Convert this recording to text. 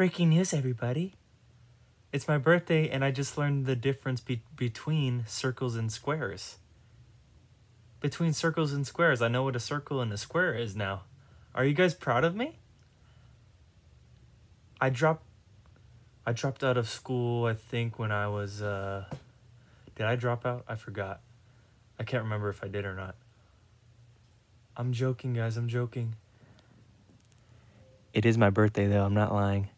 Breaking news, everybody. It's my birthday, and I just learned the difference be- between circles and squares. Between circles and squares, I know what a circle and a square is now. Are you guys proud of me? I dropped I dropped out of school, I think, when I was uh did I drop out? I forgot. I can't remember if I did or not. I'm joking, guys, I'm joking. It is my birthday though, I'm not lying.